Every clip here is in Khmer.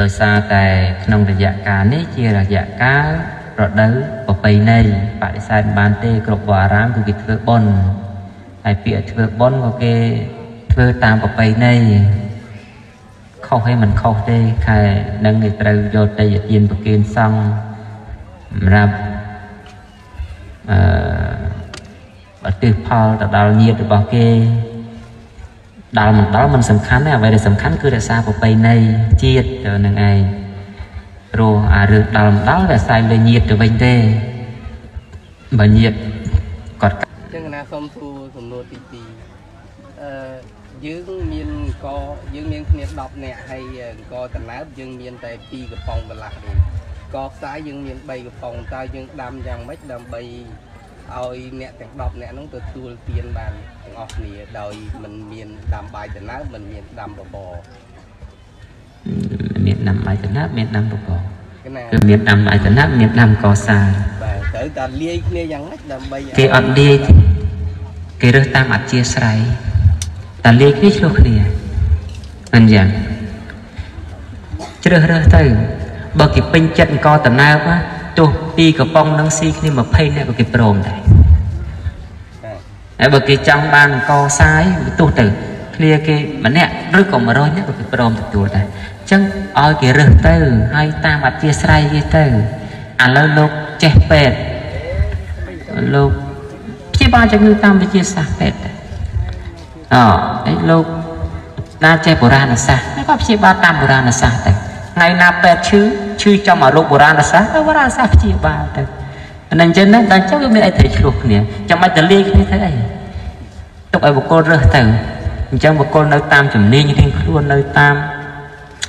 ដោយសារតែក្នុងរយៈកាលនេះជារយៈកាលរដូវប្រពៃណីបដិសេធមិនបានទេគ្រប់វត្តអារាមគឺគេធ្វើបុណ្យហើយពាក្យធ្វើបុណ្យក៏គេធ្វើតាមប្រពៃណីខុសហើយមិនខុសទេខែនឹងគេត្រូវយកទៅទានប្រគេនសង្ឃសម្រាប់អឺបទិផលទៅដល់ញាតិរបស់គេ ដល់មិនដល់មិនសំខាន់ទេអ្វីដែលសំខាន់គឺរក្សាប្រពៃណីជាតិទៅនឹងឯងព្រោះអារឿងដល់មិនដល់វាអាស្រ័យលើញាតិទៅវិញទេបើញាតិគាត់អញ្ចឹងណាសូមសួរសំណួរទី2អឺយើងមានកយើងមានគ្នា10នាក់ហើយអង្គតណើបយើងមានតែ2កំប៉ុងកន្លះទេកខ្សែយើងមាន3កំប៉ុងតើយើងដាំយ៉ាងម៉េចដើម្បី ឲ្យអ្នកទាំង10នាក់ហ្នឹងទទួលទានបានទាំងអស់គ្នាដោយមិនមានដាំបាយដំណើបមិនមានដាំបបរមានដាំបាយដំណើបមានដាំបបរគឺមានដាំបាយដំណើបមានដាំកសាបាទត្រូវតែលាយគ្នាយ៉ាងម៉េចដើម្បីគេអត់លាយគេរើសតាមអធិស្រ័យតែលាយគ្នាឆ្លោះគ្នាមិនយ៉ាងជ្រើសរើសទៅបើគេពេញចិត្តអង្គតំណើប ទោះពីកំប៉ុងនឹងស៊ីគ្នា20នាក់ក៏គេព្រមដែរហើយបើគេចង់បានអង្គសាយទោះទៅគ្នាគេម្នាក់ឬក៏100នាក់ក៏គេព្រមទទួលដែរអញ្ចឹងឲ្យគេរើសទៅហើយតាមអធិស្រ័យគេទៅឥឡូវលោកចេះពេទ្យលោកព្យាបាលជំងឺតាមវិទ្យាសាស្ត្រពេទ្យអហើយលោកណាចេះបុរាណសាស្ត្រហើយក៏ព្យាបាលតាមបុរាណសាស្ត្រទៅថ្ងៃណាពេទ្យឈឺ ឈឺចំអារោគបុរាណសាស្ត្រទៅបុរាណសាស្ត្រព្យាបាលទៅអានឹងចឹងណាដល់ចឹងវាមានអីត្រូវឆ្លោះគ្នាចាំបាច់ទៅលាយគ្នាទៅអីទុកឲ្យបុគ្គលរើសទៅអញ្ចឹងបុគ្គលនៅតាមជំនាញរៀងខ្លួននៅតាម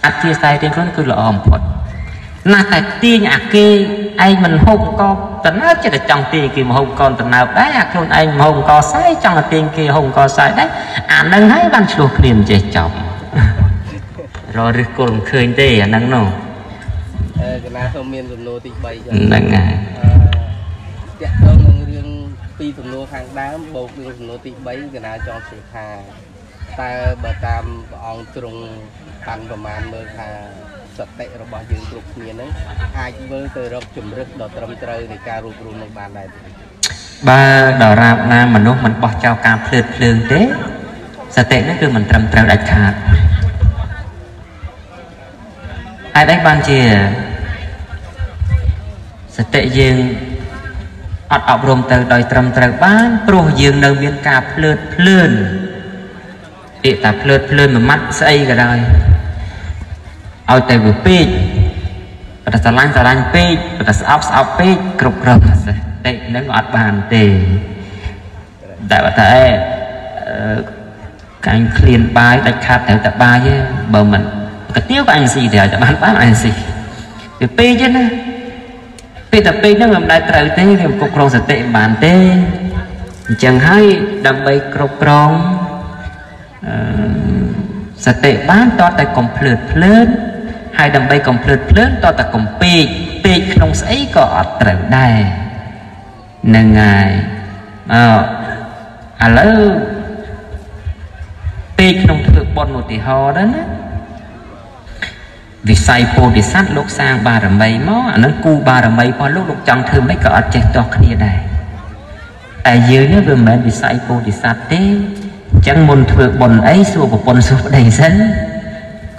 អធិស្ឋានរៀងខ្លួនគឺល្អបំផុតណាស់តែទាញអាគេឯងមិនហូបកតណើបចិត្តតែចង់ទាញគេមកហូបកនតណើបដែរអាខ្លួនឯងមកហូបកសាយចង់ទាញគេហូបកសាយដែរអានឹងហើយបានឆ្លោះគ្នាមិនចេះចប់រកឬគល់មិនឃើញទេអាហ្នឹងនោះអឺ កណាសូមមានសំណួរទី3ចឹងហ្នឹងហើយតាក់ទងនឹងរឿងពីសំណួរខាងដើមបូករឿងសំណួរទី3កណាចង់សួរថាតើបើតាមព្រះអង្គទ្រង់កាន់ប្រមាណមើលថាសតិរបស់យើងគ្រប់គ្នានឹងអាចមើលទៅរកជំរឹះដ៏ត្រឹមត្រូវនៃការរួបរวมនឹងបានដែរបើដរាបណាមនុស្សមិនបោះចោលការភ្លើតភ្លើងទេសតិនេះគឺមិនត្រឹមត្រូវដាច់ខាតហេតុអីបានជាស តិយើងអត់អប់រំទៅដោយត្រឹមត្រូវបានព្រោះយើងនៅមានការភ្លើតភ្លើនពាក្យថាភ្លើតភ្លើនមួយម៉ាត់ស្អីក៏ដោយឲ្យតែវាពេកបើតែស្រឡាញ់ស្រឡាញ់ពេកបើតែស្អប់ស្អប់ពេកគ្រប់គ្រងសតិនឹងអត់បានទេតែបើតែកាញ់ឃ្លានបាយដាច់ខាតត្រូវតែបាយទេបើមិនកាទៀវក៏អញស៊ីដែរតែបានបានអញស៊ីវាពេកទេណា ពេលតែពេកហ្នឹងមិនដែលត្រូវទេវាគ្រប់គ្រងសតិមិនបានទេអញ្ចឹងហើយដើម្បីគ្រប់គ្រងអឺសតិបានតតែកុំភ្លើតភ្លើនហើយដើម្បីកុំភ្លើតភ្លើនតតែកុំពេកពេកក្នុងស្អីក៏អត់ត្រូវដែរនឹងហើយអឥឡូវពេកក្នុងធ្វើបុណ្យឧទាហរណ៍ដែរណា វិស័យពោធិសត្វលោកសាងបារមីមកអានឹងគូបារមីរបស់លោកលោកចង់ធ្វើម៉េចក៏អត់ចេះទាស់គ្នាដែរតែយើងនេះវាមិនមែនវិស័យពោធិសត្វទេអញ្ចឹងមុនធ្វើបុណ្យអីសួរប្រពន្ធសួរប្តីសិន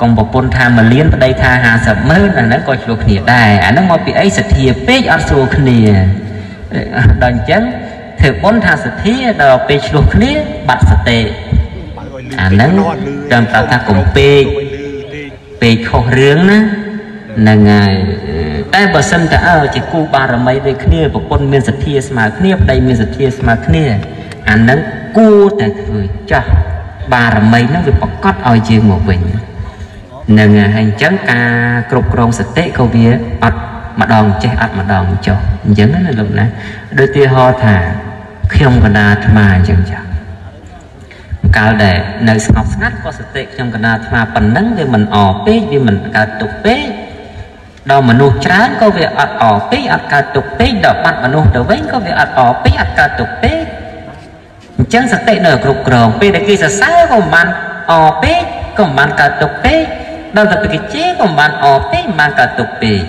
កុំប្រពន្ធថាមួយលានប្តីថា50ម៉ឺនអាហ្នឹងក៏ឆ្លោះគ្នាដែរអាហ្នឹងមកពីអីសទ្ធាពេកអត់សួរគ្នាដល់អញ្ចឹងធ្វើបុណ្យថាសទ្ធាដល់ពេលឆ្លោះគ្នាបាត់សតិអាហ្នឹងចាំប្រាប់ថាកុំពេក ពេកខុសរឿងណាហ្នឹងហើយតែបើសិនតើអើជាគូបារមីដូចគ្នាប្រពន្ធមានសទ្ធាស្មើគ្នាប្តីមានសទ្ធាស្មើគ្នាអាហ្នឹងគួរតែធ្វើចាស់បារមីហ្នឹងវាប្រកាសឲ្យយើងមកវិញនឹងហើយអញ្ចឹងការគ្រប់គ្រងសតិក៏វាអត់ម្ដងចេះអត់ម្ដងចុះអញ្ចឹងណាលោកណាដូចទីហោថាខ្ញុំកណាអាត្មាអញ្ចឹងចា កាលដែលនៅស្ងប់ស្ងាត់ក៏សតិខ្ញុំកណាអាត្មាប៉ុណ្ណឹងវាមិនអពេកវាមិនកើតទុកពេកដល់មនុស្សច្រើនក៏វាអត់អពេកអត់កើតទុកពេកដល់បាត់មនុស្សទៅវិញក៏វាអត់អពេកអត់កើតទុកពេកអញ្ចឹងសតិនៅគ្រប់គ្រងពេលដែលគេសរសើរក៏មិនបានអពេកក៏មិនបានកើតទុកពេកដល់តែគេជេរក៏មិនបានអបទេមិនបានកាត់ទុកពេក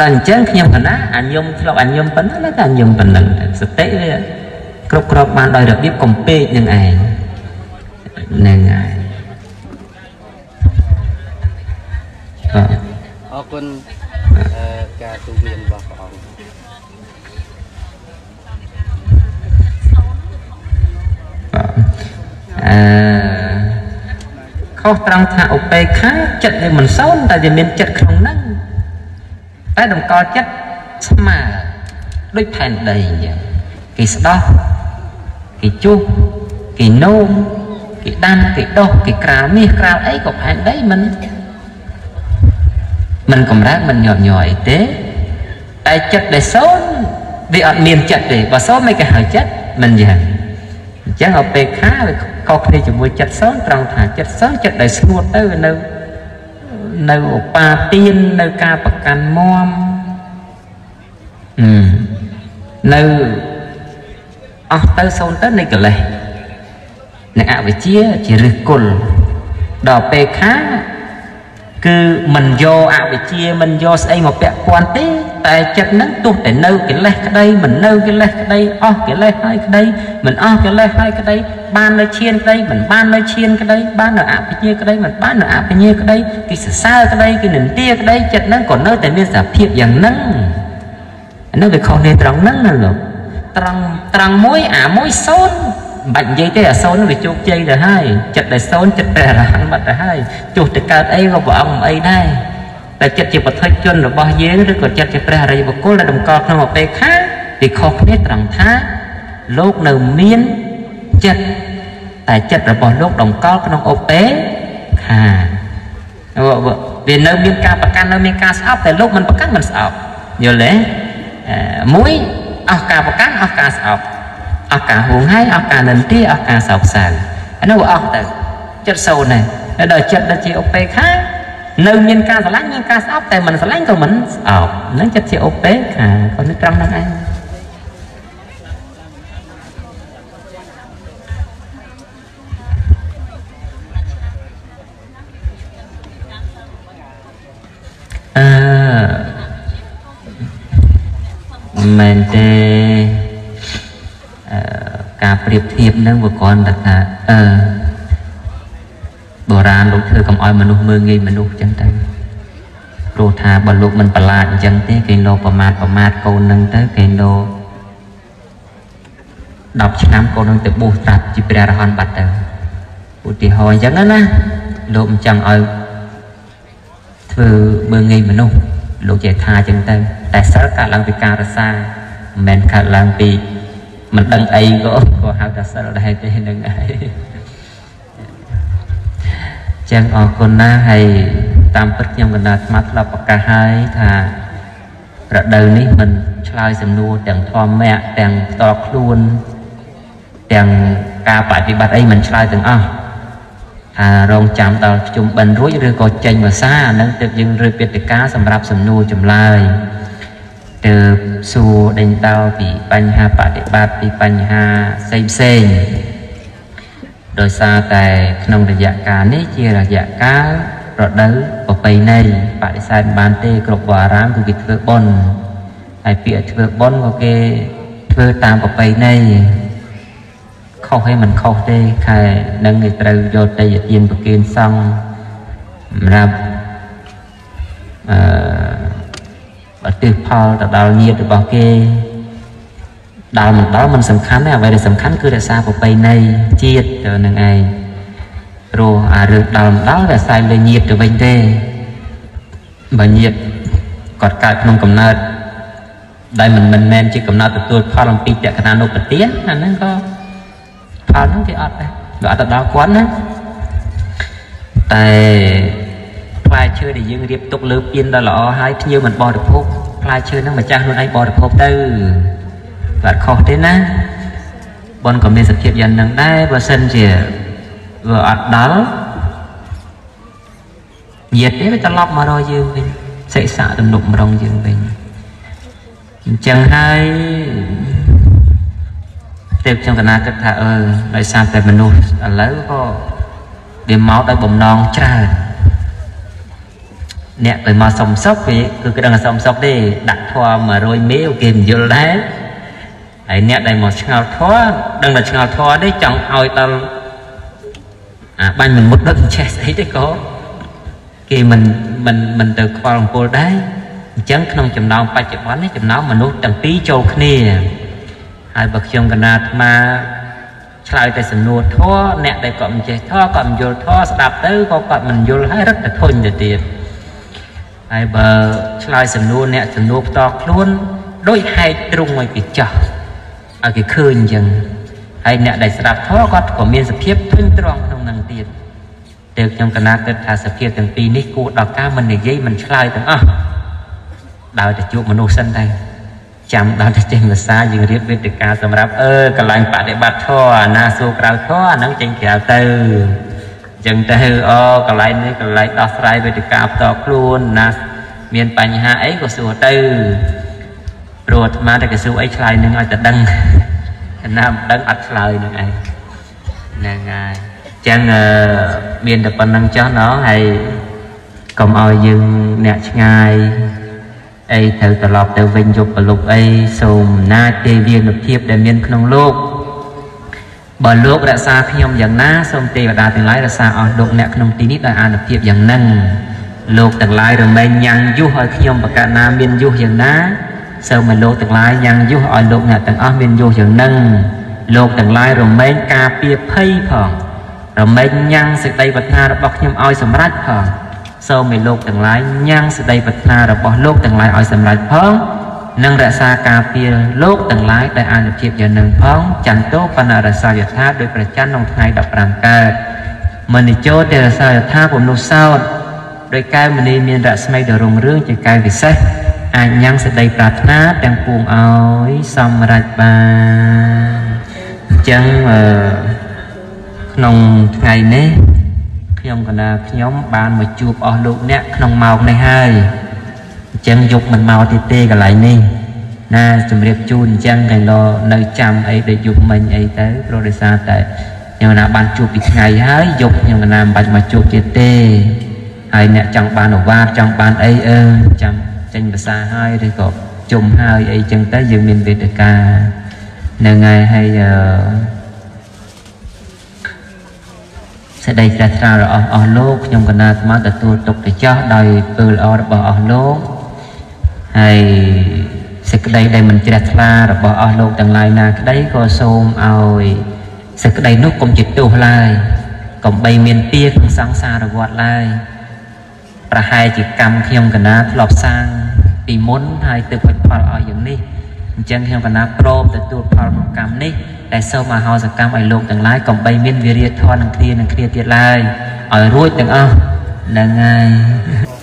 ដល់អញ្ចឹងខ្ញុំកណាអញញុំធ្លាប់អញញុំប៉ុណ្ណឹងតែអញញុំប៉ុណ្ណឹងសតិវាគ្រប់គ្របបានដោយរបៀបកំពេកនឹងឯង ហ្នឹងហើយអរគុណការទូមានរបស់ព្រះអង្គអឺខុសត្រង់ថាឧបេក្ខាចិត្តវាមិនសូន្យតែវាមានចិត្តក្នុងហ្នឹងតែតម្កល់ចិត្តស្មើដូចផែនដីអញ្ចឹងគេស្ដោះគេជុះគេនោម គេដាំគេដោះគេក្រាលមាសក្រាលអីក៏ផែនដីមិនមិនកំរើកមិនញាប់ញ័រអីទេតែចិត្តដែលសូន្យវាអត់មានចិត្តទេបើសូន្យមិនគេហៅចិត្តមិនយ៉ាងអញ្ចឹងអពេខាវាខុសគ្នាជាមួយចិត្តសូន្យត្រង់ថាចិត្តសូន្យចិត្តដែលស្ងួតទៅវានៅនៅឧបាទាននៅការប្រកាន់មមនៅអស់ទៅសូន្យទៅនៃកិលេស នៃអវិជ្ជាជាឫសគល់ដល់ពេលខាគឺមិនយកអវិជ្ជាមិនយកស្អីមកពាក់ព័ន្ធទេតែចិត្តនឹងទោះតែនៅកិលេសក្តីមិននៅកិលេសក្តីអស់កិលេសហើយក្តីមិនអស់កិលេសហើយក្តីបាននៅឈានក្តីមិនបាននៅឈានក្តីបាននៅអបញ្ញាក្តីមិនបាននៅអបញ្ញាក្តីគេសរសើរក្តីគេនិន្ទាក្តីចិត្តនឹងក៏នៅតែមានសភាពយ៉ាងហ្នឹងអានោះវាខុសគ្នាត្រង់ហ្នឹងណាលោកត្រង់ត្រង់មួយអាមួយសូន្យ បាច់និយាយទេអាសូនវាជោគជ័យទៅហើយចិត្តដែលសូនចិត្តព្រះអរហន្តបាត់ទៅហើយទោះទៅកើតអីក៏ព្រះអង្គមិនអីដែរតែចិត្តជាបឋិជនរបស់យើងឬក៏ចិត្តជាព្រះអរិយបុគ្គលដែលតម្កល់ក្នុងអបេខាវាខុសគ្នាត្រង់ថាលោកនៅមានចិត្តតែចិត្តរបស់លោកតម្កល់ក្នុងអបេខាវានៅមានការប្រកាន់នៅមានការស្អប់តែលោកមិនប្រកាន់មិនស្អប់យល់ទេមួយអស់ការប្រកាន់អស់ការស្អប់ អស់ការហួងហើយអស់ការនិន្ទាអស់ការសោកសៅអានោះអស់ទៅចិត្តសូន្យដែរដល់ចិត្តដែលជាឧបេក្ខានៅមានការស្រឡាញ់មានការស្អប់តែមិនស្រឡាញ់ក៏មិនស្អប់នឹងចិត្តជាឧបេក្ខាគាត់នឹងត្រង់ហ្នឹងឯងអឺមែនទេ ការប្រៀបធៀបនឹងវាគ្រាន់តែថាអឺបុរាណលោកធ្វើកុំឲ្យមនុស្សមើងងាយមនុស្សចឹងទៅព្រោះថាបើលោកមិនប្រឡាចអញ្ចឹងទេគេលោប្រមាថប្រមាថកូននឹងទៅគេលោ10ឆ្នាំកូននឹងទៅបួសត្រាប់ជាព្រះរហន្តបាត់ទៅឧទាហរណ៍អញ្ចឹងណាលោកមិនចង់ឲ្យធ្វើមើងងាយមនុស្សលោកចេះថាអញ្ចឹងទៅតែសិលកើតឡើងពីការរសាមិនមែនកើតឡើងពី មិនដឹងអីក៏ក៏ហៅថាសិលដែរទេនឹងហើយចឹងអរគុណណាស់ហើយតាមពិតខ្ញុំកណ្ដាលស្មាត់ធ្លាប់ប្រកាសហើយថារដូវនេះមិនឆ្លើយសំណួរទាំងធម្មៈទាំងផ្ទាល់ខ្លួនទាំងការបប្រតិបត្តិអីមិនឆ្លើយទាំងអស់ថារងចាំដល់ជុំបិណ្ឌរួចឬក៏ចេញភាសាហ្នឹងទើបយើងរើពេតិកាសម្រាប់សំណួរចម្លើយ ទើបសួរដេញដោពីបញ្ហាបដិបត្តិពីបញ្ហាផ្សេងផ្សេងដោយសារតែក្នុងរយៈកាលនេះជារយៈកាលរដូវប្រពៃណីបដិសេធបានទេគ្រប់វអារាមគឺគេធ្វើបុណ្យហើយពាក្យធ្វើបុណ្យក៏គេធ្វើតាមប្រពៃណីខុសហើយមិនខុសទេខែនឹងគេត្រូវយកទៅទានប្រគិនសង្ឃសម្រាប់អឺ ឧទ្ទិសផលទៅដល់ញាតិរបស់គេដល់មិនដល់មិនសំខាន់ទេអ្វីដែលសំខាន់គឺរក្សាប្រពៃណីជាតិទៅនឹងឯងព្រោះអារឿងដល់មិនដល់វាអាស្រ័យលើញាតិទៅវិញទេបើញាតិគាត់កើតក្នុងកំណើតដែលមិនមិនមែនជាកំណើតទទួលផលអំពីតក្កណានុពទានអាហ្នឹងក៏ផលហ្នឹងគេអត់ដែរវាអត់ទៅដល់គាត់ណាតែ ផ្លែឈើដែលយើងរៀបទុកលើពៀនដ៏ល្អហើយភ្ញៀវមិនបរិភោគផ្លែឈើហ្នឹងម្ចាស់ខ្លួនឯងបរិភោគទៅបាទខុសទេណាបនក៏មានសភាពយ៉ាងហ្នឹងដែរបើសិនជាវាអត់ដល់ញាតទេវាត្រឡប់មករកយើងវិញសិក្សាទំនុកម្រងយើងវិញអញ្ចឹងហើយទេពខ្ញុំកណាគិតថាអឺដោយសារតែមនុស្សឥឡូវក៏វាមកដោយបំណងច្រើន អ្នកទៅមកសុំសុកវាគឺគេដឹងថាសុំសុកទេដាក់ធម៌100មេគេមិនយល់ដែរហើយអ្នកដែលមកឆ្ងល់ធម៌ដឹងថាឆ្ងល់ធម៌ទេចង់ឲ្យដល់អាបាញ់មិនមុតដឹកចេះស្អីទេក៏គេមិនមិនមិនទៅខ្វល់អំពូលដែរអញ្ចឹងក្នុងចំណោមបច្ចុប្បន្ននេះចំណោមមនុស្សទាំងពីរចូលគ្នាហើយបើខ្ញុំកណាអាត្មាឆ្លើយតែសំណួរធរអ្នកដែលគាត់មិនចេះធរគាត់មិនយល់ធរស្ដាប់ទៅក៏គាត់មិនយល់ហើយរឹតតែធុញទៅទៀត ហើយបើឆ្លើយសំណួរអ្នកសំណួរផ្ទាល់ខ្លួនដូចហែកទ្រង់ឲ្យគេចាស់ឲ្យគេឃើញអញ្ចឹងហើយអ្នកដែលស្ដាប់ធម៌គាត់ក៏មានសភាពធុញទ្រាន់ក្នុងនឹងទៀតតែខ្ញុំកណាគិតថាសភាពទាំងពីរនេះគួរដល់ការមិននិយាយមិនឆ្លើយទាំងអស់ដោយតែជួបមនុស្សសិនតែចាំដល់តែចេញភាសាយើងរៀបវេទិកាសម្រាប់អឺកន្លែងបដិបត្តិធម៌អាណាសួរក្រៅធម៌អានឹងចេញក្រៅទៅអញ្ចឹងទៅអូកន្លែងនេះកន្លែងដោះស្រាយវេទិកាផ្ទាល់ខ្លួនណាមានបញ្ហាអីក៏សួរទៅព្រោះអាត្មាតែក៏សួរអីឆ្លើយនឹងឲ្យតែដឹងណាមិនដឹងអត់ឆ្លើយនឹងឯងហ្នឹងហើយអញ្ចឹងមានតែប៉ុណ្្នឹងចុះណោះហើយកុំឲ្យយើងអ្នកឆ្ងាយអីត្រូវត្រឡប់ទៅវិញយកប្រលប់អីសូមអំណាចទេវានុភាពដែលមានក្នុងលោក បើលោករក្សាខ្ញុំយ៉ាងណាសូមទេវតាទាំងឡាយរក្សាអស់លោកអ្នកក្នុងទីនេះដោយអានុភាពយ៉ាងនឹងលោកទាំងឡាយរមែងញ៉ាំងយុះឲ្យខ្ញុំបកណាមានយុះយ៉ាងណាសូមឲ្យលោកទាំងឡាយញ៉ាំងយុះឲ្យលោកអ្នកទាំងអស់មានយុះយ៉ាងនឹងលោកទាំងឡាយរមែងការពារភ័យផងរមែងញ៉ាំងសេចក្តីប្រាថ្នារបស់ខ្ញុំឲ្យសម្រេចផងសូមឲ្យលោកទាំងឡាយញ៉ាំងសេចក្តីប្រាថ្នារបស់លោកទាំងឡាយឲ្យសម្រេចផង និងរក្សាការពារលោកទាំងឡាយដែលអានុភាពយ៉ាងនឹងផងចន្ទោបណ្ណរសាយថាដោយប្រច័នក្នុងថ្ងៃ15កើតមនិជោទេរសាយថាពមនុស្សោតដោយកែវមនីមានរស្មីដ៏រុងរឿងជាកែវពិសេសអាចញ៉ាំងសេចក្តីប្រាថ្នាទាំងពួងឲ្យសម្រេចបានអញ្ចឹងអឺក្នុងថ្ងៃនេះខ្ញុំកណាខ្ញុំបានមកជួបអស់លោកអ្នកក្នុងម៉ោងនេះហើយ អញ្ចឹងយកមិនមកទៀតទេកន្លែងនេះណាជំរាបជូនអញ្ចឹងកន្លនៅចាំអីដូចយកមិញអីទៅព្រោះដោយសារតែខ្ញុំណាបានជួបពីថ្ងៃហើយយកខ្ញុំកណាមិនបាច់មកជួបទៀតទេហើយអ្នកចង់បានអវាទចង់បានអីអឺចាំចេញភាសាហើយឬក៏ជុំហើយអីចឹងទៅយើងមានវេទិកានឹងហើយហើយអឺសេចក្តីជ្រះថ្លារបស់អស់លោកខ្ញុំកណាស្មានទទួលទុកទៅចោះដោយពើល្អរបស់អស់លោក ហើយសេចក្តីដែលមិនជ្រះថ្លារបស់អស់លោកទាំងឡាយណាក្តីក៏សូមឲ្យសេចក្តីនោះកុំជាទោសឡើយកុំបីមានពៀក្នុងសង្សារវដ្តឡើយប្រហែលជាកម្មខ្ញុំកណាធ្លាប់សាងពីមុនហើយទើបហុចផលឲ្យយ៉ាងនេះអញ្ចឹងខ្ញុំកណាព្រមទទួលផលក្នុងកម្មនេះតែសូមអហោសកម្មឲ្យលោកទាំងឡាយកុំបីមានវិរិយធម៌នឹងគ្នានឹងគ្នាទៀតឡើយឲ្យរួចទាំងអស់ហ្នឹងហើយ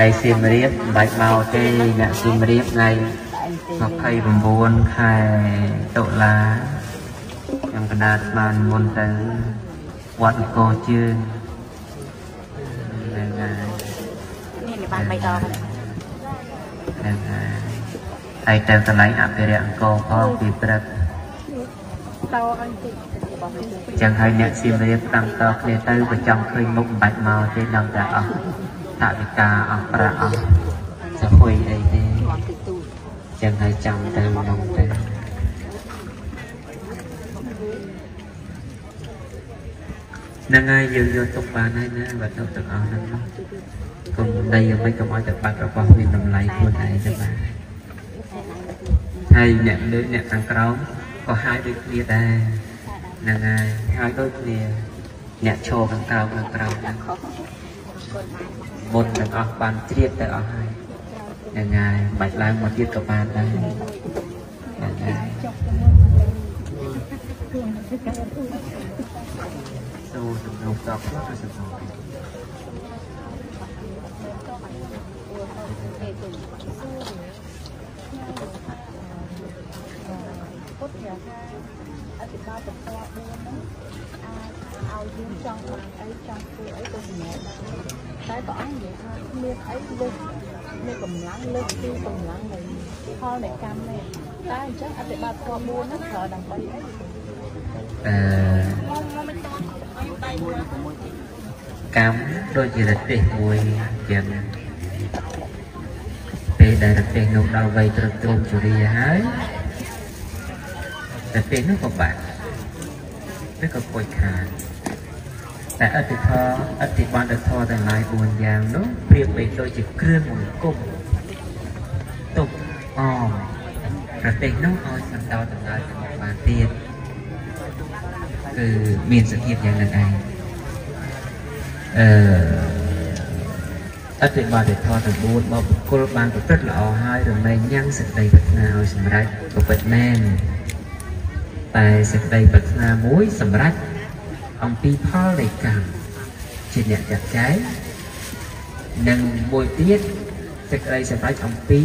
ហើយសៀមរាបមិនបាច់មកទេអ្នកសៀមរាបថ្ងៃ29ខែតុលាខ្ញុំកណាត់បានមុនទៅវត្តអង្គរជើងហ្នឹងហើយនេះបាន3ដងហ្នឹងហើយហើយទៅកន្លែងអភិរក្សអង្គរផងពីព្រឹកតោអញតិចចឹងហើយអ្នកសៀមរាបតាំងតគ្នាទៅបើចង់ឃើញមុខមិនបាច់មកទេដល់តែអស់ ថវិកាអស់ប្រាក់អស់សហួយអីទេចឹងហើយចាំទៅក្នុងទៅនឹងហើយយើងយកទុកបានហើយណាវត្ថុទាំងអស់ហ្នឹងកុំដីអ្វីកុំឲ្យតែបាត់របស់មានតម្លៃខ្លួនឯងទៅបានហើយអ្នកលើអ្នកខាងក្រោមក៏ហាយដូចគ្នាដែរហ្នឹងហើយហើយដូចគ្នាអ្នកឈរខាងក្រោមខាងក្រោមហ្នឹង មុនទាំងអស់បានជ្រាបទៅអស់ហើយហ្នឹងហើយបាច់ឡើងមកទៀតក៏បានដែរហ្នឹងហើយសូមសំណូមតបទៅសំណូមពុទ្ធជាថាអធិបាលបន្ទាប់4ហ្នឹងអាចឲ្យយើងចង់បានអីចង់ធ្វើអីទៅសម្រេច តែព្រះអង្គនិយាយថាមានអីលើសមានកម្លាំងលើសពីកម្លាំងនៃផលនៃកម្មនេះតែអញ្ចឹងអធិបាលបន្ទាប់4ហ្នឹងត្រូវដើម្បីអីអឺកម្មដូចជារទេសមួយចឹងពេលដែលរទេសនោះដល់វ័យត្រឹមទ្រង់ជរាហើយរទេសនោះក៏បាក់ឬក៏ពុយខាន តែអតិថរអតិបណ្ឌធរទាំងឡាយ4យ៉ាងនោះប្រៀបបីដូចជាគ្រឿងមង្គមទុកអមប្រទេសនោះឲ្យសន្តោទាំងឡាយទៅមុខបានទៀតគឺមានសភាពយ៉ាងนั้นឯងអឺអតិបាតិធម៌ទាំង4មកបុគ្គលបានប្រព្រឹត្តល្អហើយរមែងញ៉ាំងសេចក្តីប្រាថ្នាឲ្យសម្រេចប្រព្រឹត្តមែនតែសេចក្តីប្រាថ្នាមួយសម្រេច អំពីផលនៃកម្មជាអ្នកចាត់ចែងនិងមួយទៀតសេចក្តីសម្រេចអំពី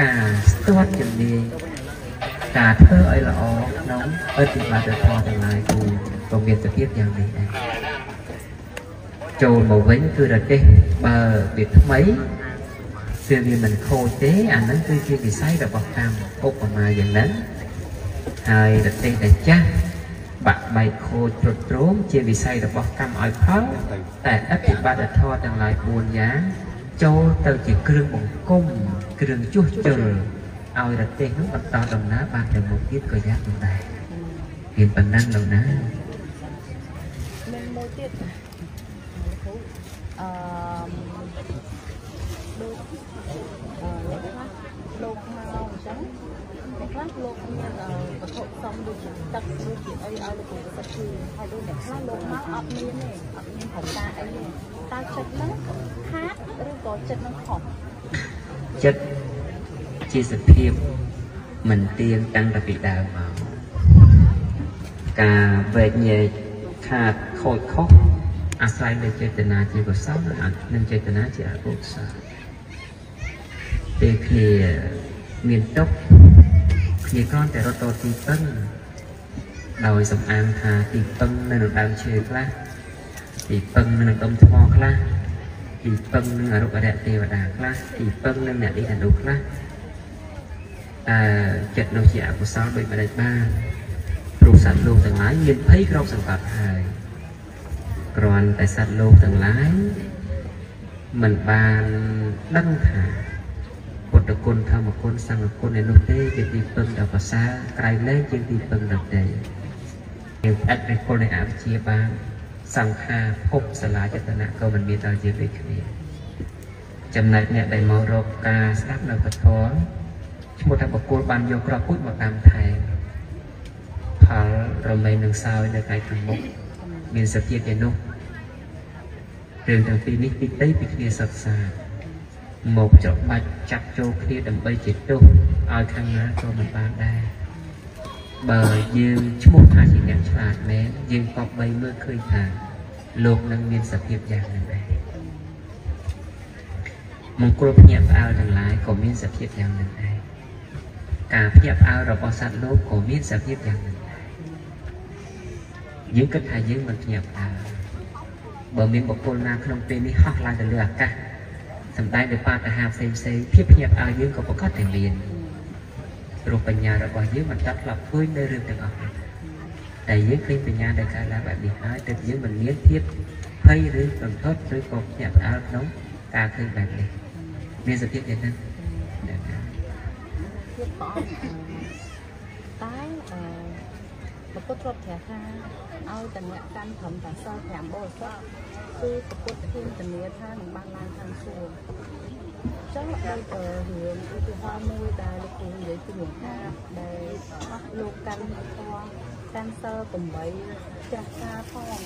ការស្ទាត់ជំនាញការធ្វើឲ្យល្អក្នុងអធិបតធម៌ទាំងឡាយគឺក៏មានសភាពយ៉ាងនេះដែរចូលមកវិញគឺរទេសបើវាថ្មីគឺវាមិនខូចទេអាហ្នឹងគឺជាវិស័យរបស់កម្មឧបមាយ៉ាងហ្នឹងហើយរទេសដែលចាស់ បាក់បែកខូចទ្រុឌទ្រោមជាវិស័យរបស់កម្មឲ្យផលតែអធិបតធម៌ទាំងឡាយ4យ៉ាងចូលទៅជាគ្រឿងបង្គំគ្រឿងជួសជុលឲ្យរទេសនោះបន្តដំណើរបានទៅមុខទៀតក៏យ៉ាងនោះដែរមានប៉ុណ្ណឹងលោកណាមានមួយទៀតអឺដូចអឺលោកខ្លះលោកមកអញ្ចឹងអ្នក ខ្លះលោកមានអឺវត្ថុសំដូចជាទឹកដូចជាអីឲ្យលោកប្រសិទ្ធគឺហើយដូចអ្នកខ្លះលោកមកអត់មានទេអត់មានប្រការអីទេតើចិត្តហ្នឹងខាតឬក៏ចិត្តហ្នឹងខុសចិត្តជាសភាពមិនទៀងតាំងតែពីដើមមកការវែកញែកខាតខូចខុសអាស្រ័យលើចេតនាជាកុសលនិងចេតនាជាអកុសលពេលគ្នាមានទុកគ្នាគ្រាន់តែរត់ទៅទីពឹងដោយសំអាងថាទីពឹងនៅក្នុងដើមឈើខ្លះទីពឹងនៅក្នុងដុំថ្មខ្លះទីពឹងនឹងអរុបរៈទេវតាខ្លះទីពឹងនឹងអ្នកនេះអនុខ្លះអឺចិត្តនោះជាអកុសលដូចម្ដេចបានព្រោះសត្វលោកទាំងឡាយមានភ័យក្រោបសង្កត់ហើយគ្រាន់តែសត្វលោកទាំងឡាយមិនបានដឹងថាពុ ទ្ធគុណធម្មគុណសង្ឃគុណឯនោះទេជាទីពឹងដ៏ប្រសើរក្រៃលែងជាងទីពឹងដទៃយើងអត់រិគុណនៃអវិជ្ជាបានសង្ខារភពសាលាចតនៈក៏មិនមានដល់យើងដូចគ្នាចំណែកអ្នកដែលមករកការស្ដាប់នៅពធឈ្មោះថាបកគលបានយកក្របពូជមកតាមថែផលរមែងនឹងសោយនៅថ្ងៃខាងមុខមានសភាពយ៉ាងនោះរឿងទាំងពីរនេះពីតីពីគ្នាសិក្សា មកច្របាច់ចាប់ចូលគ្នាដើម្បីជាទោសឲ្យខាងណាក៏មិនបានដែរបើយើងឈ្មោះថាជាអ្នកឆ្លាតមែនយើងក៏បីមើលឃើញថាលោកនឹងមានសភាពយ៉ាងនេះដែរមង្គលភ្ញាក់ផ្អើលទាំងឡាយក៏មានសភាពយ៉ាងនេះដែរការភ្ញាក់ផ្អើលរបស់សត្វលោកក៏មានសភាពយ៉ាងនេះដែរយើងគិតថាយើងមិនភ្ញាក់ផ្អើលបើមានបុគ្គលណាក្នុងពេលនេះហោះឡើងទៅលើអាកាស សំដែងដោយបាតអាហារផ្សេងផ្សេងភាពភ្ញាក់ផ្អើលយើងក៏ប្រកាសតែមានព្រោះបញ្ញារបស់យើងមិនតាត់ធ្លាប់ឃើញនៅរឿងទាំងអស់នេះតែយើងឃើញបញ្ញាដែលកើតឡើងបែបនេះហើយទើបយើងមិនមានភាពភ័យឬសង្កត់ឬក៏ភ្ញាក់ផ្អើលក្នុងការឃើញបែបនេះមានសភាពយ៉ាងណាដែលណាទៀតព្រះអង្គអឺតែអឺ ពុទ្ធទ្រព្យត្រាស់ថាឲ្យតអ្នកកាន់ត្រឹមតែសល់5បរិសុទ្ធគឺពុទ្ធធានធានាថានឹងបានឡើងខាងសួគ៌ចឹងដូចអឺរឿងឧទាហរណ៍មួយដែលលោកគ្រូនិយាយពីរឿងថាដែលអស់លោកកាន់ធម៌កាន់សើ8ចាស់ការផង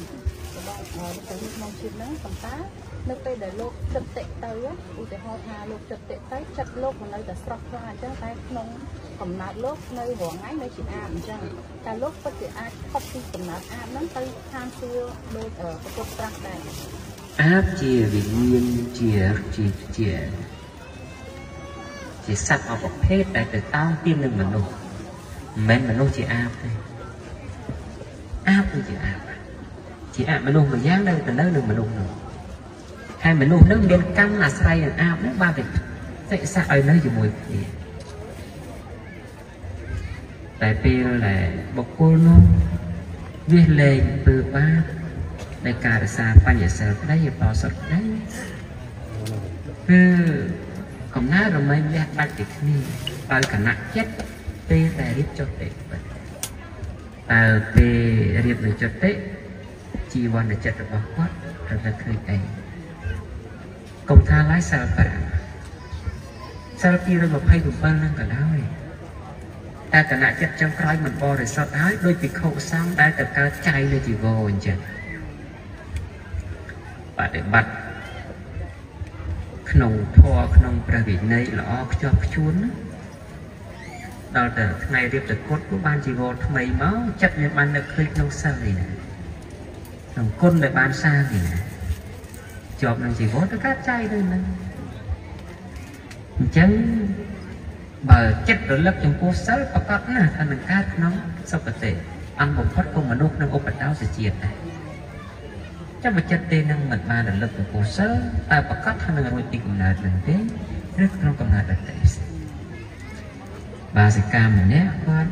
របស់អឺលោកគ្រូក្នុងជាតិហ្នឹងប៉ុន្តែ នៅពេលដែលលោកចិត្តតិទៅឧទាហរណ៍ថាលោកចិត្តតិទៅចិត្តលោកមិននៅតែស្រស់ថ្លាអញ្ចឹងតែក្នុងកំណើតលោកនៅរងថ្ងៃនៅជាអាបអញ្ចឹងតែលោកពិតជាអាចផុតពីកំណើតអាបហ្នឹងទៅឋានសួគ៌ដោយអឺប្រពុតប្រាស់ដែរអាបជាវិញ្ញាណជាជាជាជាសត្វអបប្រភេទដែលទៅតោងទាមនឹងមនុស្សមិនមែនមនុស្សជាអាបទេអាបគឺជាអាបជាអាបមនុស្សមួយយ៉ាងនៅទៅនៅនឹងមនុស្សនោះ ហើយមនុស្សនឹងមានកម្មអាស្រ័យនឹងអាបនឹងបានទៅសិក្សាឲ្យនៅជាមួយគ្នាតែពេលដែលបុគ្គលនោះវាលែងពើបាបនៃការរក្សាបញ្ញសិលក្តីបោសុតក្តីគឺកំណើរមែងលះដាច់ពីគ្នាដោយគណៈចិត្តពេលដែលរៀបចុះតិពិតតើពេលរៀបនៅចុះតិជីវ័នចិត្តរបស់គាត់ត្រូវតែឃើញអី កុំថាឡើយសិល5សិល227នឹងក៏ដោយតែគណៈចិត្តចុងក្រោយមិនបរិសុទ្ធហើយដោយពិខុសង្ឃដែលទៅកើតចៃនៅជីវរអញ្ចឹងបដិបត្តិក្នុងធម៌ក្នុងព្រះវិន័យល្អខ្ជាប់ខ្ជួនណាដល់តែថ្ងៃរៀបតគុតក៏បានជីវរថ្មីមកចិត្តវាបាននឹកឃើញក្នុងសិលនេះណាក្នុងគុណដែលបានសាងនេះណា ជាប់នឹងជីវរទៅកើតចៃទៅនឹងអញ្ចឹងបើចិត្តរលឹកចំពោះសិលប្រកបណាស់ថានឹងកើតក្នុងសុគតិអង្គបំផុតក៏មនុស្សនឹងឧបតោសជាតិដែរចាំបើចិត្តទេនឹងមិនបានរលឹកចំពោះសិលតែប្រកបថានឹងរួចពីកំណើតនឹងទេឬក្នុងកំណើតដទៃផ្សេងបាសិកាម្នាក់គាត់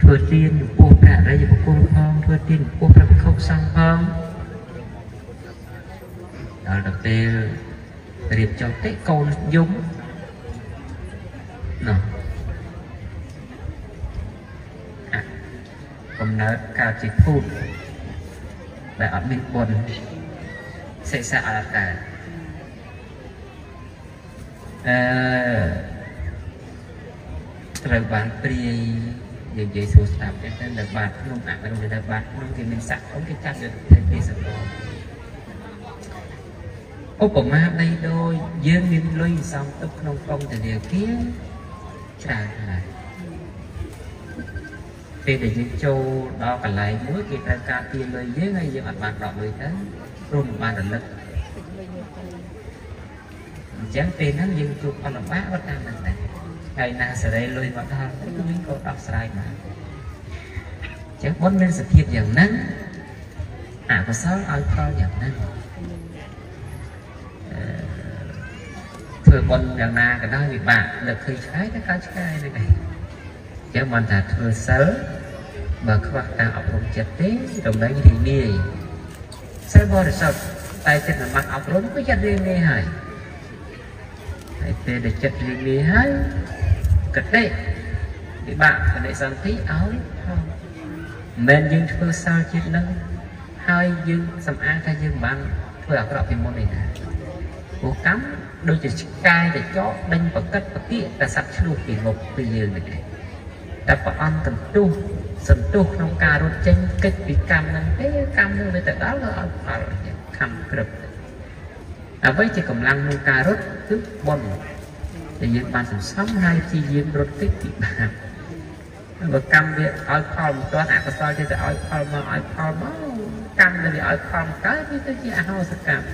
ធ្វើទានចំពោះព្រះរិយបុគ្គលផងធ្វើទានចំពោះព្រះភិក្ខុសង្ឃផង ដល់ទៅពេលរៀបចំតិកូនយំនោះកំណើតកើតជាភូតដែលអត់មានបុណ្យសិក្សាអត់កើតអឺត្រូវបានព្រាយនិយាយសួរស្ដាប់តែនៅបាតក្នុងអមនុស្សនៅបាតក្នុងគេមានស័ក្តិខ្ញុំគេចាត់យកទៅទេសកល ឧបមាបីដូចយើងមានលុយសំទុកក្នុងកុងធនាគារច្រើនហើយពេលដែលយើងចូលដល់កន្លែងមួយគេត្រូវការទានលុយយើងហើយយើងអត់បានដកលុយទៅព្រោះមិនបានរលឹកអញ្ចឹងពេលហ្នឹងយើងជួបផលលំបាកក៏តាមហ្នឹងដែរហើយណាសេរីលុយមកដល់ទៅវិញក៏ដោះស្រាយបានអញ្ចឹងបុណ្យមានសភាពយ៉ាងហ្នឹងអកុសលឲ្យផលយ៉ាងហ្នឹង ធ្វើបុណ្យយ៉ាងណាក៏ដោយវិបាកលើឃើញឆ្ងាយទៅកើតឆ្ងាយទៅដែរចឹងមិនថាធ្វើសិលបើខ្វះការអប់រំចិត្តទេតម្លៃរីងាយសិលបរិសុទ្ធតែចិត្តមិនបានអប់រំគឺចិត្តរីងាយហើយហើយពេលដែលចិត្តរីងាយហើយកតិវិបាកបដិសន្ធិឲ្យផងមិនយើងធ្វើសិលចិត្តនឹងហើយយើងសំអាងថាយើងមិនបានធ្វើអាក្រក់ពីមុននេះណា ព្រោះកម្មដូចជាឆ្កែទៅចោដេញប្រកិតប្រគៀកតែសត្វឆ្លុះពីមុខពីយើងនេះតែព្រះអង្គកន្ទុះសន្ទុះក្នុងការរត់ចេញកិច្ចពីកម្មនឹងទេកម្មនឹងវាទៅដល់ទៅឲ្យផលខំក្រឹបអ្វីជាកម្លាំងក្នុងការរត់គឺបុណ្យដែលយើងបានសន្សំហើយព្យាយាមរត់កិច្ចពីបាបបើកម្មវាឲ្យផលមិនទាន់អកុសលចេះតែឲ្យផលមកឲ្យផលមកកម្មដែលវាឲ្យផលកើតវាទៅជាអហោសកម្ម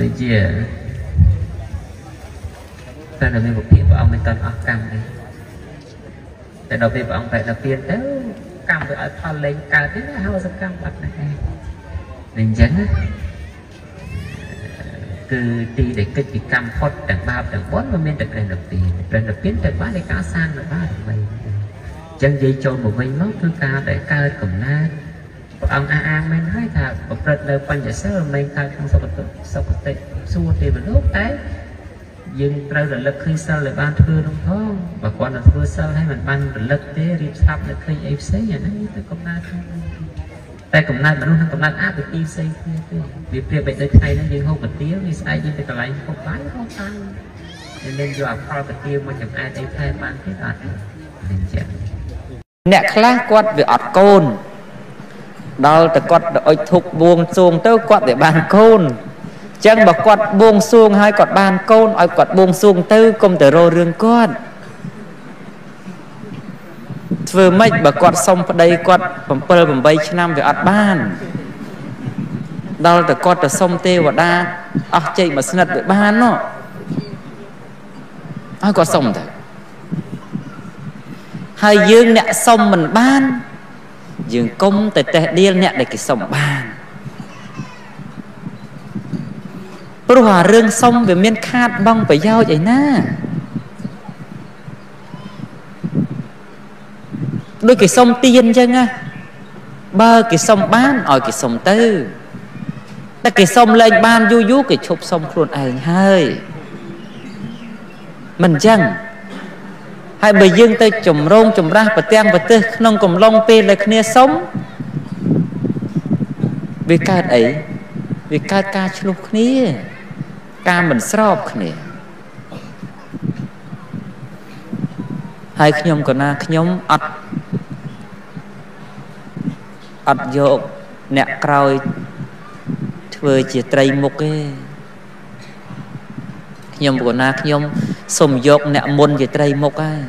ដូចជាតែនៅមានពុទ្ធព្រះអង្គមិនតន់អស់កម្មទេតែដល់ពេលព្រះអង្គបែរដល់ពៀនទៅកម្មវាឲ្យផលលែងកើតទេហៅសកម្មបាត់ណាស់ឯងអញ្ចឹងគឺទីដែលកិច្ចពីកម្មផុតទាំងបាបទាំងបុណ្យវាមានតែព្រះនិព្វានព្រះនិព្វានទៅបាននៃការសាងនៅបារមីអញ្ចឹងនិយាយចូលមកវិញមកគឺការដែលកើតកំណើត ព្រះអង្គអះអាងមែនហើយថាប្រព្រឹត្តនៅបញ្ញសិលមិនកើតក្នុងសុគតិសុគតិសួគ៌ទេវលោកតែយើងត្រូវរលឹកឃើញសិលដែលបានធ្វើនោះផងបើគាត់ទៅធ្វើសិលហើយមិនបានរលឹកទេរៀបស្រាប់នៅឃើញអីផ្សេងអាហ្នឹងទៅកំណើតតែកំណើតមនុស្សនិងកំណើតអវិទីផ្សេងគ្នាទេវាប្រៀបបីដូចថ្ងៃហ្នឹងយើងហូបកាទៀវវាស្អែកយើងទៅកន្លែងហូបបាយហូបតាំងយើងនឹងយកអាផលកាទៀវមកចំអែតអីថែមបានទេអត់អញ្ចឹងអ្នកខ្លះគាត់វាអត់កូន ដល់តែគាត់ទៅអុជធុកបួងសួងទៅគាត់វាបានកូនចឹងបើគាត់បួងសួងហើយគាត់បានកូនឲ្យគាត់បួងសួងទៅកុំទៅរករឿងគាត់ធ្វើម៉េចបើគាត់សុំប្តីគាត់7 8ឆ្នាំវាអត់បានដល់តែគាត់ទៅសុំទេវតាអស់ចេកមួយស្និតវាបានណោះឲ្យគាត់សុំទៅហើយយើងអ្នកសុំមិនបាន យើងគុំតែតេះដៀលអ្នកដែលគេសុំបានព្រោះអារឿងសុំវាមានខាតបងប្រយោជន៍ឯណាដូចគេសុំទៀនអញ្ចឹងណាបើគេសុំបានឲ្យគេសុំទៅតែគេសុំលែងបានយូរយូរគេឈប់សុំខ្លួនឯងហើយមិនអញ្ចឹង ហើយបើយើងទៅចម្រងចម្រាស់ប្រទាំងប្រទេសក្នុងកំឡុងពេលដែលគ្នាសុំវាកើតអីវាកើតការឆ្លោះគ្នា ការមិនស្របគ្នាហើយខ្ញុំក៏ណាខ្ញុំអត់អត់យកអ្នកក្រោយធ្វើជាត្រីមុខទេខ្ញុំក៏ណាខ្ញុំ សុំយកអ្នកមុនជាត្រីមុខហើយ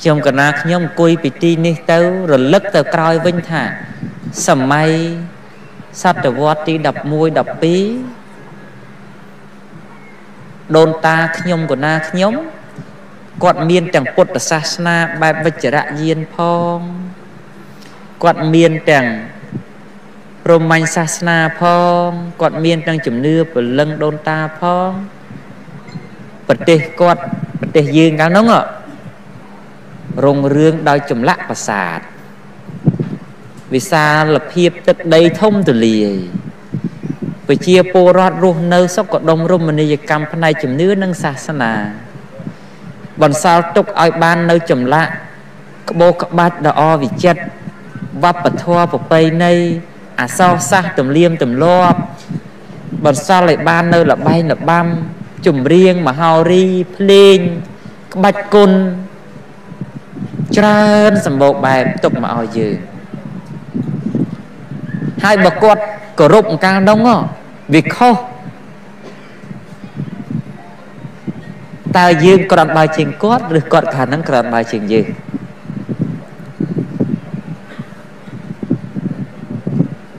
ខ្ញុំក៏ណាខ្ញុំអង្គុយពីទីនេះទៅរលឹកទៅក្រោយវិញថា សម័យសតវត្សទី11 12ដូនតាខ្ញុំក៏ណាខ្ញុំគាត់មានទាំងពុទ្ធសាសនាបែបវិជ្ជរយានផងគាត់មានទាំងព្រហ្មញ្ញសាសនាផងគាត់មានទាំងជំនឿពលឹងដូនតាផង ប្រទេសគាត់ប្រទេសយើងកាលនោះរុងរឿងដោយចម្លាក់ប្រាសាទវិសាលភាពទឹកដីធំទូលាយប្រជាពលរដ្ឋរស់នៅសុខដុមរមណីយកម្មផ្នែកជំនឿនិងសាសនា បន្សល់ទុកឲ្យបាននៅចម្លាក់ក្បូរក្បាច់ដ៏អវិចិត្រវប្បធម៌ប្រពៃណីអសរសាស្ត្រទំនៀមទម្លាប់បន្សល់ឲ្យបាននៅលបែងលបាំ ចម្រៀងមហោរីភ្លេងក្បាច់គុណច្រើនសម្បូរបែបទុកមកឲ្យយើងហើយបើគាត់គោរពអង្ការនោះវាខុសតើយើងក្រាន់បើជាងគាត់ឬគាត់ខាងហ្នឹងក្រាន់បើជាងយើង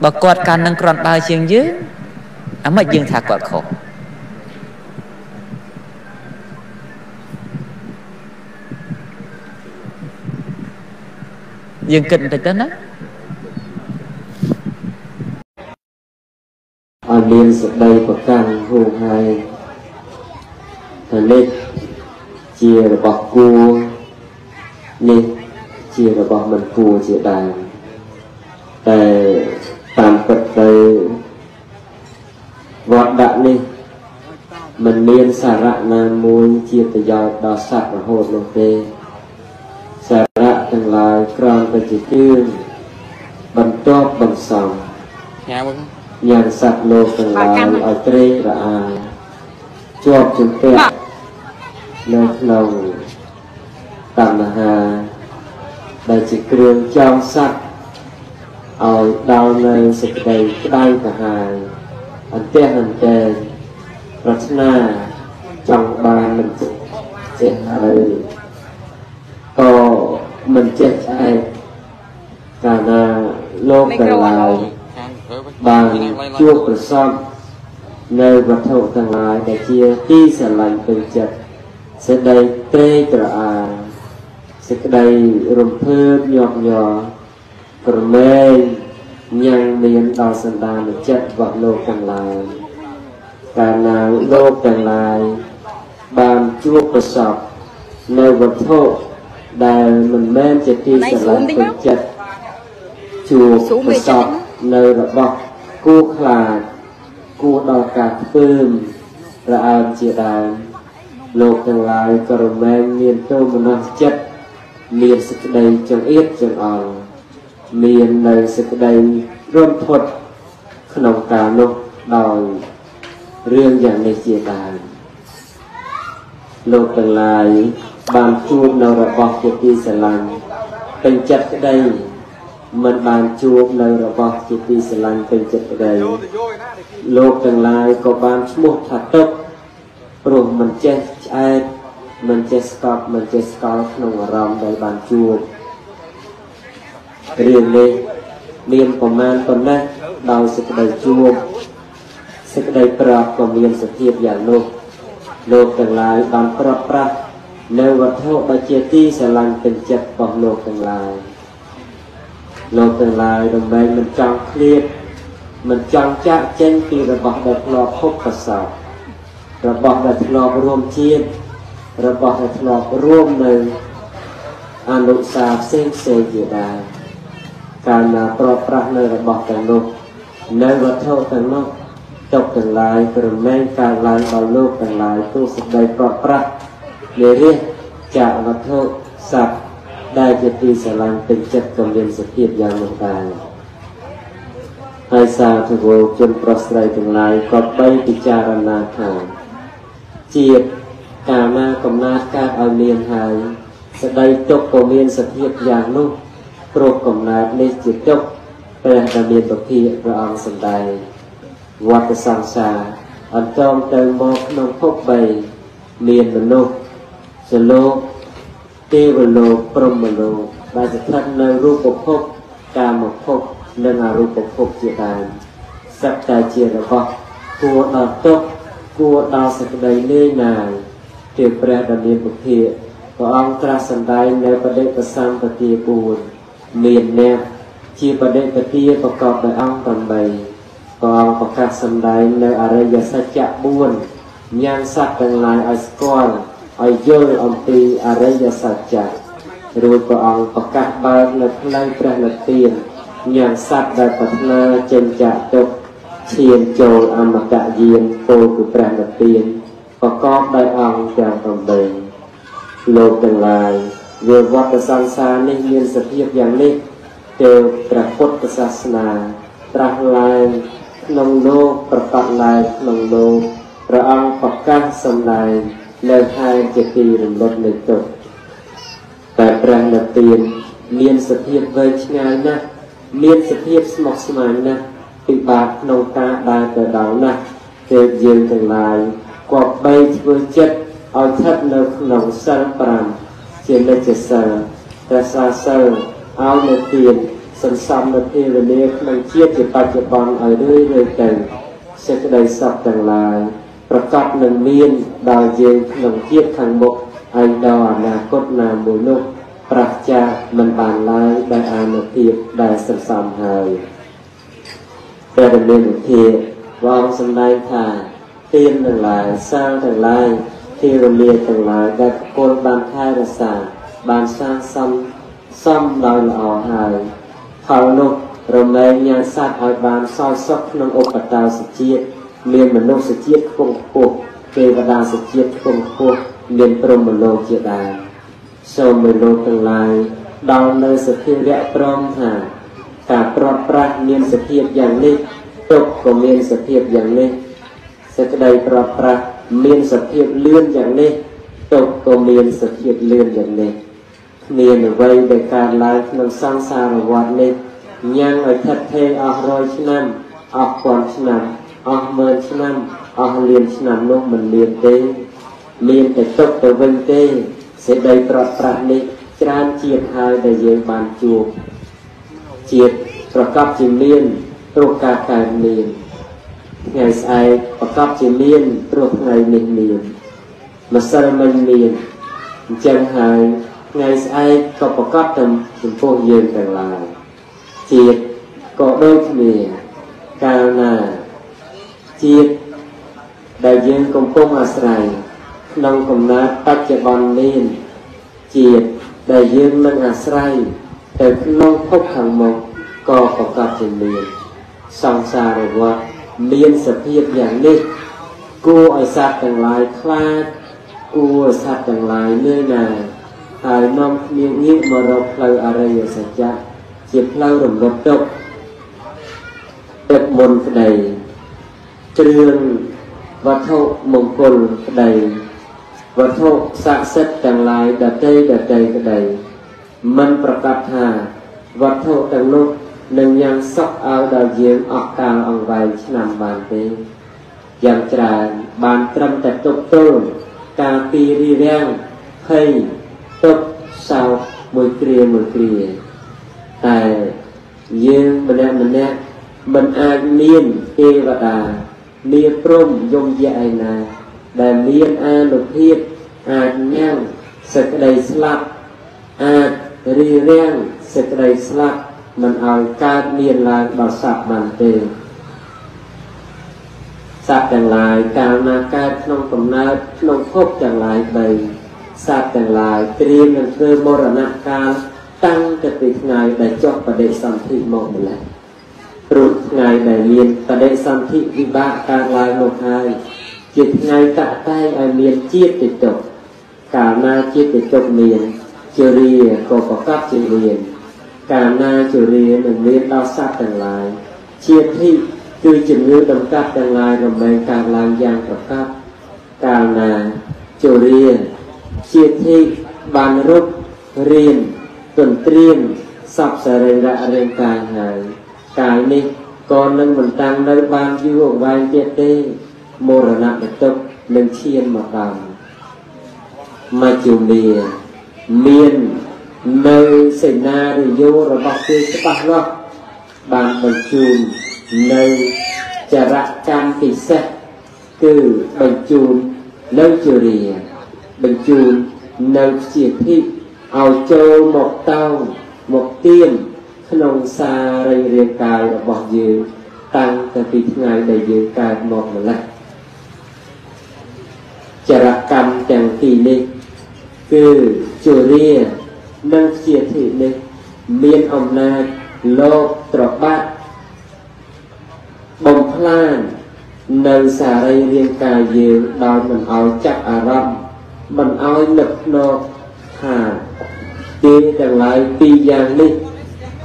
បើគាត់កាន់នឹងក្រាន់បើជាងយើងអាម៉េចយើងថាគាត់ខុស យើងគិតបន្តិចទៅណាឲ្យមានសតិប្រកាន់ហួងហើយថានេះជារបស់គួរនេះជារបស់មិនគួរជាដើមតែតាមពិតទៅវត្តដាក់នេះមិនមានសារៈណាមួយជាប្រយោជន៍ដល់សត្វរហូតនោះទេសារៈទាំងឡា យក្រំតែជាជឿនបន្ទាប់បន្សំញ៉ាំញ៉ាំសត្វលោកទាំងឡាយឲ្យត្រេករអាយជាប់ជំពាក់នៅក្នុងតណ្ហាដែលជាគ្រឿងចងសត្វឲ្យដល់នៅសេចក្តីក្តៅក្រហាយអន្តះអន្តែងប្រាថ្នាចង់បានមិនចេះហើយក៏មិនចេះ ឆ្អែតកាលណាលោកទាំងឡាយបានជួបប្រសពនៅវត្ថុទាំងឡាយដែលជាទីស្រឡាញ់ពេញចិត្តសេចក្តីត្រេកត្រអាលសេចក្តីរំភើបញាប់ញ័រក្រមែងញ៉ាំងមានដល់សន្តានចិត្តរបស់លោកទាំងឡាយកាលណាលោកទាំងឡាយបានជួបប្រសពនៅវត្ថុ ដែលមិនមែនជាទីស្រឡាញ់ពេញចិត្តជួបប្រសពនៅរបស់គួខ្លាចគួដល់ការធ្វើមរអើមជាដើមលោកទាំងឡាយក៏រមែងមានទោមនស្សចិត្តមានសេចក្តីចង្អៀតចង្អល់មាននៅសេចក្តីរំភើបក្នុងការនោះដោយរឿងយ៉ាងនេះជាដើមលោកទាំងឡាយ បានជួបនៅរបស់ជាទីស្រឡាញ់ពេញចិត្តក្តីមិនបានជួបនៅរបស់ជាទីស្រឡាញ់ពេញចិត្តក្តីលោកទាំងឡាយក៏បានឈ្មោះថាទុកព្រោះមិនចេះឆ្អែតមិនចេះស្កប់មិនចេះស្កល់ក្នុងអារម្មណ៍ដែលបានជួបរឿងនេះមានប្រមាណប៉ុណ្ណេះដោយសេចក្តីជួបសេចក្តីប្រាប់ក៏មានសភាពយ៉ាងនោះលោកទាំងឡាយបានប្រត់ប្រាស់ នៅវត្ថុដែលជាទីស្រឡាញ់ពេញចិត្តរបស់លោកទាំងឡាយលោកទាំងឡាយរំលែងមិនចង់ឃ្លាតមិនចង់ចាក់ចេញពីរបស់ដែលធ្លាប់ភពប្រសពរបស់ដែលធ្លាប់រួមជាតិរបស់ដែលធ្លាប់រួមនៅអនុសាផ្សេងផ្សេងជាដែរកកាលណាប្រត់ប្រាស់នៅរបស់ទាំងនោះនៅវត្ថុទាំងនោះទុកទាំងឡាយក្រមែងកើតឡើងដល់លោកទាំងឡាយទូសេចក្តីប្រត់ប្រាស់ និរិះចាកវត្ថុសត្វដែលជាទីស្រឡាញ់ពេញចិត្តក៏មានសភាពយ៉ាងនោះដែរហើយសាធុវោជនប្រុសស្រីទាំងឡាយក៏បីពិចារណាថាជាតិកាលណាកំណត់កើតឲ្យមានហើយស្ដីទុកក៏មានសភាពយ៉ាងនោះព្រោះកំណត់នេះជាទុកព្រះដែលមានពភាកព្រះអង្គសម្ដែងវត្តសង្សារអន្តមទៅមកក្នុងភព3មានមនុស្ស សលោកទេវលោកព្រហ្មលោកដែលស្ថិតនៅរូបភពកាមភពនិងអរូបភពជាដើមសត្វតែជារបស់គួរដល់ទុកគួរដល់សេចក្តីលេងណាយជាព្រះដ៏មានពុភាព្រះអង្គត្រាស់សម្ដែងនៅបដិបសម្បទា4មានអ្នកជាបដិបទាប្រកបដោយអង្គ8ព្រះអង្គប្រកាសសម្ដែងនៅអរិយសច្ចៈ4ញ៉ាំសត្វទាំងឡាយឲ្យស្គាល់ ឲ្យយល់អំពីអរិយសច្ចៈរួចព្រះអង្គប្រកាសបើកនៅផ្លូវព្រះនិព្វានញ៉ាំសត្វដែលប្រាថ្នាចិញ្ចាក់ទុកឈានចូលអមតយានពោលគឺព្រះនិព្វានប្រកបដោយអង្គទាំង8លោកទាំងឡាយវាវត្តសង្សារនេះមានសភាពយ៉ាងនេះទៅព្រះពុទ្ធសាសនាត្រាស់ឡើងក្នុងលោកប្រកាសឡើងក្នុងលោកព្រះអង្គប្រកាសសម្ដែង នៅខែជាទីរំលត់នៃទុកតែព្រះនិព្វានមានសភាពវែងឆ្ងាយណាស់មានសភាពស្មុគស្មាញណាស់ពិបាកក្នុងការដើរទៅដល់ណាស់ទេពយើងទាំងឡាយគប្បីធ្វើចិត្តឲ្យស្ថិតនៅក្នុងសិល5ជានិច្ចសិលតែសាសិលឲ្យនៅទៀនសន្សំនៅពេលវេលាក្នុងជាតិជាបច្ចុប្បន្នឲ្យរឿយរឿយទៅសេចក្តីសុខទាំងឡាយ ប្រកបនឹងមានដល់យើងក្នុងជាតិខាងមុខហើយដល់អនាគតណាមួយនោះប្រះចាកមិនបានឡើយដោយអានុភាពដែលសន្សំហើយព្រះមានវិធីវងសម្ដែងថាទានទាំងឡាយសាលទាំងឡាយទីរលាទាំងឡាយដែលគុណបានថែរក្សាបានសាងសំសំដោយល្អហើយផលនោះរមែងញ៉ាំសត្វឲ្យបានសោយសុខក្នុងឧបតោសជាតិ មានមនុស្សជាតិខ្ពង់ខ្ពស់ទេវតាសជាតិខ្ពង់ខ្ពស់មានព្រហ្មលោកជាដើមសូមមេលោកទាំងឡាយដល់នៅសភាវៈព្រមថាការប្រត់ប្រាស់មានសភាពយ៉ាងនេះទុកក៏មានសភាពយ៉ាងនេះសេចក្តីប្រត់ប្រាស់មានសភាពលឿនយ៉ាងនេះទុកក៏មានសភាពលឿនយ៉ាងនេះគ្មានអ្វីដែលកើតឡើងក្នុងសង្សារវដ្តនេះញ៉ាំងឲ្យថិតថេរអស់រយឆ្នាំអស់ពាន់ឆ្នាំ អស់ម៉ឺនឆ្នាំអស់លានឆ្នាំនោះមិនមានទេមានតែទុកទៅវិញទេសេចក្តីប្រត់ប្រាស់នេះច្រើនជាតិហើយដែលយើងបានជួបជាតិប្រកបជាមានព្រោះការកើតមានថ្ងៃស្អែកប្រកបជាមានព្រោះថ្ងៃនេះមានម្សិលមិញមានអញ្ចឹងហើយថ្ងៃស្អែកក៏ប្រកបទៅចំពោះយើងទាំងឡាយជាតិក៏ដូចគ្នាកាលណា ជាតិដែលយើងកំពុងអាស្រ័យក្នុងកំណើតបច្ចុប្បន្ននេះជាតិដែលយើងនឹងអាស្រ័យទៅក្នុងភពខាងមុខក៏ប្រកបជាមានសង្សារវដ្តមានសភាពយ៉ាងនេះគួរឲ្យសត្វទាំងឡាយខ្លាចគួរឲ្យសត្វទាំងឡាយនឿយណាយហើយនាំគ្នាងាកមករកផ្លូវអរិយសច្ចៈជាផ្លូវរំលត់ទុកទឹកមុនក្តី គ្រឿងវត្ថុមង្គលក្តីវត្ថុស័ក្តិសិទ្ធិទាំងឡាយដតីដតីក្តីមិនប្រកាសថាវត្ថុទាំងនោះនឹងញ៉ាំងសុខឲ្យដល់យើងអស់កាលអង្វែងឆ្នាំបានទេយ៉ាងច្រើនបានត្រឹមតែទុកទល់ការពីរីរាំងភ័យទុកសោកមួយគ្រាមួយគ្រាតែយើងម្នាក់ម្នាក់មិនអាចមានទេវតា មានព្រំយំយៈឯណា ដែលមានអានុភាពអាចញ៉ាំងសេចក្តីស្លាប់អាចរីរាំងសេចក្តីស្លាប់មិនឲ្យកើតមានឡើងដល់សត្វបានទេសត្វទាំងឡាយកាលណាកើតក្នុងកំណើតក្នុងភពទាំងឡាយបីសត្វទាំងឡាយត្រៀមនឹងធ្វើមរណកាលតាំងតែពីថ្ងៃដែលចុះបដិសន្ធិមកម្ល៉េះ ព្រោះថ្ងៃដែលមានបដិសន្ធិវិបាកកើតឡើងមកហើយ ជាថ្ងៃតតែងឲ្យមានជាតិតិតុកាលណាជាតិតិតុមានជរាក៏ប្រកបជាមានកាលណាជរានឹងមានដល់សត្វទាំងឡាយជាតិធិគឺជំងឺដំកាត់ទាំងឡាយរមែងកើតឡើងយ៉ាងប្រកបកាលណាជរាជាតិធិបានរត់រៀនទន្ទ្រានសពសរីរៈរាងកាយហើយ កាយនេះក៏នឹងមិនតាំងនៅបានយូរអង្វែងទៀតទេមរណៈបន្ទុកនឹងឈានមកដល់មជ្ឈមាមាននៅសេនារិយោរបស់គេច្បាស់លាស់បានបញ្ជូននៅចរកម្មពិសេសគឺបញ្ជូននៅជរាបញ្ជូននៅជាភិកឲ្យចូលមកតោងមកទៀន ក្នុងសារីរាងកាយរបស់យើងតាំងតែពីថ្ងៃដែលយើងកើតម្កម្ល៉េះចរកម្មទាំងពីរនេះគឺជរានិងជាធិនេះមានអំណាចលោកត្របាក់បំផ្លាញនៅសារីរាងកាយយើងដោយមិនឲ្យចាប់អារម្មណ៍មិនឲ្យនឹកភ្នែកថាទេទាំងឡាយពីរយ៉ាងនេះ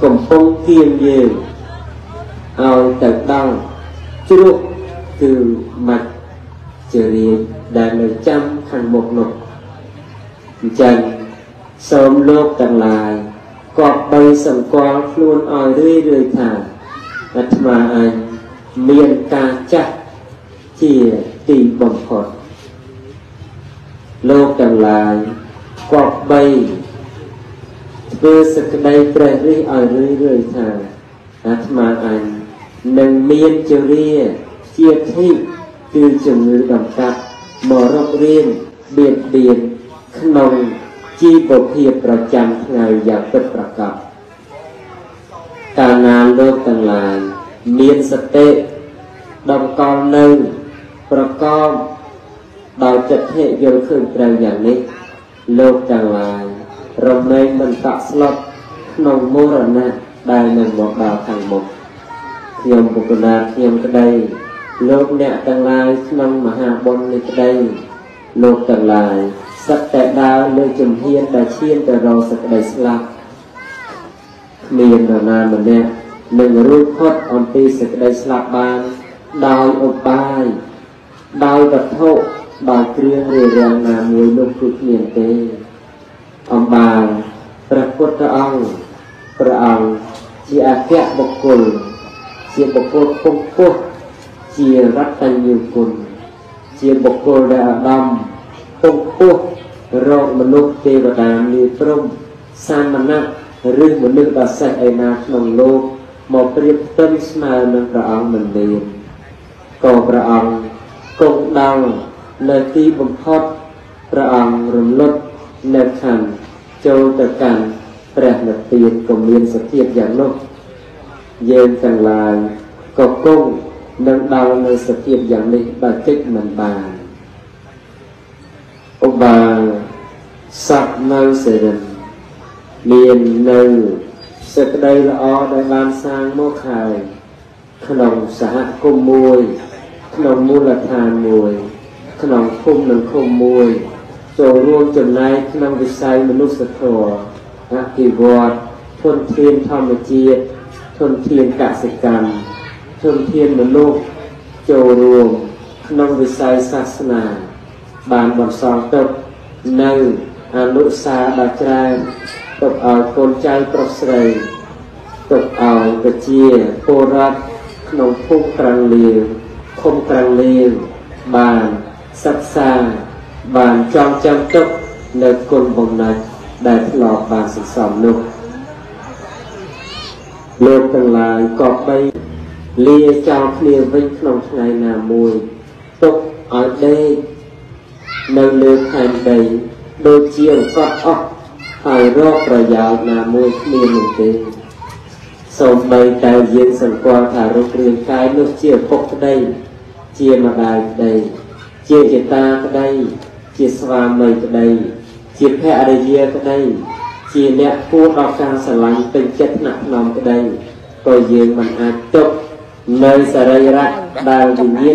កំពុងគៀងយើងឲ្យទៅដល់ជ្រុះគឺមាច់ជារៀងដែលនៅចាំខាងមុខនោះអញ្ចឹងសូមលោកទាំងឡាយគប្បីសម្គាល់ខ្លួនឲ្យរឿយរឿយថាអាត្មាអញមានការចាស់ជាទីបំផុតលោកទាំងឡាយគប្បី ធ្វើសក្តីព្រះរិះឲ្យរឿយរឿយថាអាត្មាអញនឹងមានជរាជាធិគឺជំងឺដំកាត់មករករៀនបៀតបៀនក្នុងជីវភាពប្រចាំថ្ងៃយ៉ាងពិតប្រាកដកាលណាលោកទាំងឡាយមានសតិតម្កល់នៅប្រកបដោយចិត្តហេយល់ឃើញត្រូវយ៉ាងនេះលោកទាំងឡាយ រមែងមិនតក់ស្លុតក្នុងមរណៈដែលនឹងមកដល់ខាងមុខខ្ញុំបុគ្គលណាខ្ញុំក្តីលោកអ្នកទាំងឡាយក្នុងមហាបុណ្យនេះក្តីលោកទាំងឡាយសឹកតែដើរលើជំហានដែលឈានទៅរកសេចក្តីស្លាប់គ្មាននរណាម្នាក់នឹងរួចផុតអំពីសេចក្តីស្លាប់បានដោយឧបាយដោយវត្ថុដោយគ្រឿងរារាំងណាមួយនោះគឺគ្មានទេ អំបាលព្រះពុទ្ធអង្គព្រះអង្គជាអគ្គបុគ្គលជាបុគ្គលពងពោះជារតញ្ញូគុណជាបុគ្គលដែលអាដាមពងពោះរកមនុស្សទេវតាលាព្រំសាមណៈឬមនុស្សដ៏សេះឯណាក្នុងលោកមកប្រៀបផ្ទឹមស្មើនឹងព្រះអង្គមិនមានក៏ព្រះអង្គគង់ដល់នៅទីបំផុតព្រះអង្គរំលត់ នៅខណ្ឌចូលទៅកាន់ព្រះនិព្វានក៏មានសភាពយ៉ាងនោះយើងទាំងឡាយក៏គង់នឹងដល់នៅសភាពយ៉ាងនេះបើតិចមិនបានឧបាលសត្វនៅសេរិនមាននៅសេចក្តីល្អដែលបានសាងមកហើយក្នុងសហគមន៍មួយ ក្នុងមូលដ្ឋានមួយ ក្នុងភូមិនិងឃុំមួយ ចូលរួមចំណែកក្នុងវិស័យមនុស្សធម៌អភិវឌ្ឍធនធានធម្មជាតិធនធានកសិកម្មធនធានមនុស្សចូលរួមក្នុងវិស័យសាសនា បានបន្សល់ទុកនៅអនុសាសន៍ដ៏ច្រើនទុកឲ្យកូនចៅប្រុសស្រីទុកឲ្យប្រជាពលរដ្ឋក្នុងភូមិក្រាំងលាវឃុំក្រាំងលាវបានសិក្សា បានចងចាំទុកនៅគុណបំណាច់ដែលធ្លាប់បានសន្សំនោះលោកទាំងឡាយក៏បីលាចោលគ្នាវិញក្នុងថ្ងៃណាមួយទុកឲ្យដេកនៅលើផែនដីដូចជាកត់អស់ហើយរកប្រយោជន៍ណាមួយគ្មាននោះទេសូម្បីតែយើងសង្កល់ថារូបរាងកាយនោះជាឪពុកក្តីជាម្ដាយក្តីជាចេតាក្តី ជាស្វាមីក្តី ជាភរិយាក្តី ជាអ្នកគួរដល់ការស្រឡាញ់ពេញចិត្តថ្នាក់ថ្នមក្តីក៏យើងមិនអាចទុកនៅសរីរៈដែលវិញ្ញាណ